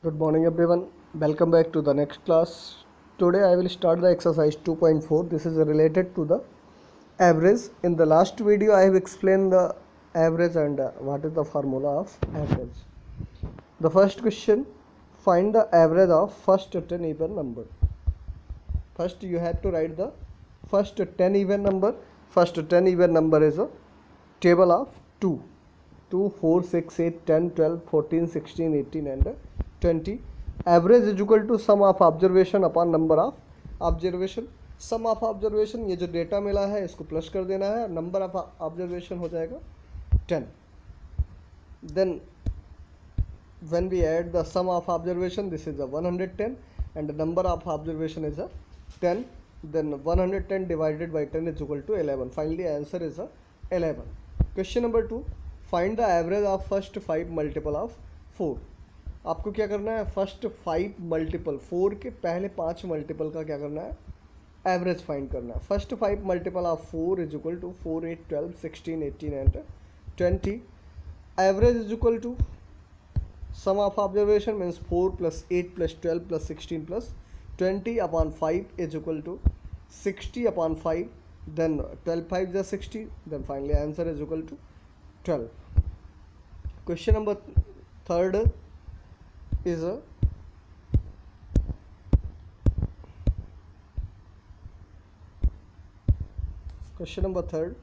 Good morning everyone. Welcome back to the next class. Today I will start the exercise 2.4. This is related to the average. In the last video I have explained the average and uh, what is the formula of average. The first question find the average of first 10 even number. First you have to write the first 10 even number. First 10 even number is a table of 2. 2, 4, 6, 8, 10, 12, 14, 16, 18 and uh, twenty average is equal to sum of observation upon number of observation sum of observation ये जो data मिला है, इसको plus कर देना है number of observation हो जाएगा ten then when we add the sum of observation this is a one hundred ten and number of observation is a ten then one hundred ten divided by ten is equal to eleven finally answer is a eleven question number two find the average of first five multiple of four आपको क्या करना है? First five multiple four के पहले पाँच multiple का क्या करना है? एवरेज फाइंड करना है। First five multiple of four is equal to four eight twelve sixteen eighteen and twenty average is equal to sum of observation means four plus eight plus twelve plus sixteen plus twenty upon five is equal to sixty upon five then 12 5 is 60 then finally answer is equal to 12 question number third is a question number third.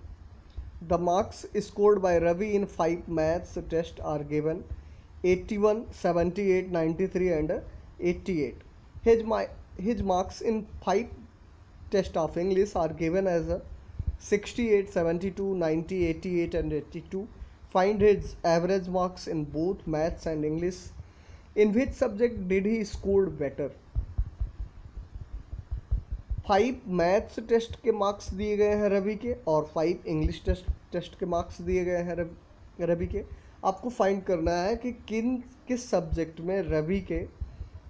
The marks scored by ravi in five maths test are given. 81 78 93 and 88 his my his marks in five test of english are given as a 68 72 90 88 and 82 find his average marks in both maths and english in which subject did he scored better? Five maths test के marks दिए गए हैं रवि के और five English test test के marks दिए गए हैं रवि के। आपको फाइंड करना है कि किन, किस सब्जेक्ट में रवि के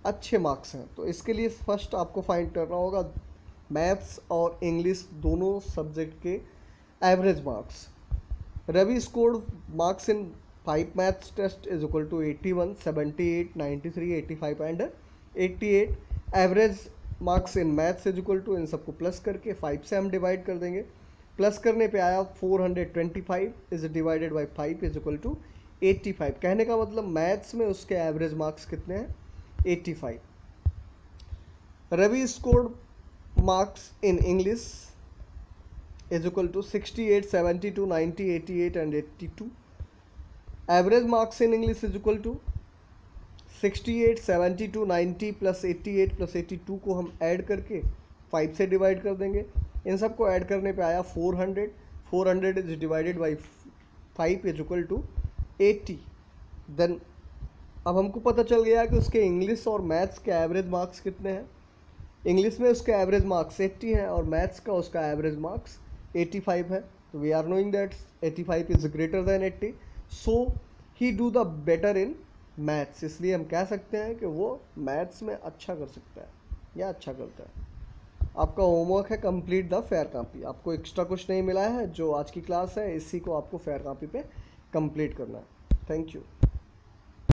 अच्छे मार्क्स हैं। तो इसके लिए फ़र्स्ट आपको फाइंड करना होगा मैथ्स और इंग्लिश दोनों सब्जेक्ट के average marks Ravi scored marks in five maths test is equal to eighty one seventy eight ninety three eighty five and eighty eight average marks in maths is equal to इन सबको plus करके five से हम divide कर देंगे। Plus करने पे आया four hundred twenty five is divided by five is equal to eighty five कहने का मतलब मैथ्स में उसके एवरेज मार्क्स कितने हैं? Eighty five Ravi scored marks in English is equal to sixty eight seventy two ninety eighty eight and eighty two average marks in English is equal to 68, 72, 90 plus 88 plus 82 को हम add करके 5 से divide कर देंगे। इन सबको add करने पे आया 400 400 is divided by 5 is equal to 80 then अब हमको पता चल गया कि उसके इंग्लिश और मैथ्स के एवरेज मार्क्स कितने हैं। इंग्लिश में उसके एवरेज मार्क्स 80 हैं और मैथ्स का उसका एवरेज मार्क्स 85 है। तो we are knowing that 85 is greater than 80 so he do the better in maths इसलिए हम कह सकते हैं कि वो मैथ्स में अच्छा कर सकता है, या अच्छा करता है। आपका होमवर्क है कंप्लीट द फेयर कापी आपको एक्स्ट्रा कुछ नहीं मिला है, जो आज की क्लास है, इसी को आपको फेयर कापी पे कंप्लीट करना है। Thank you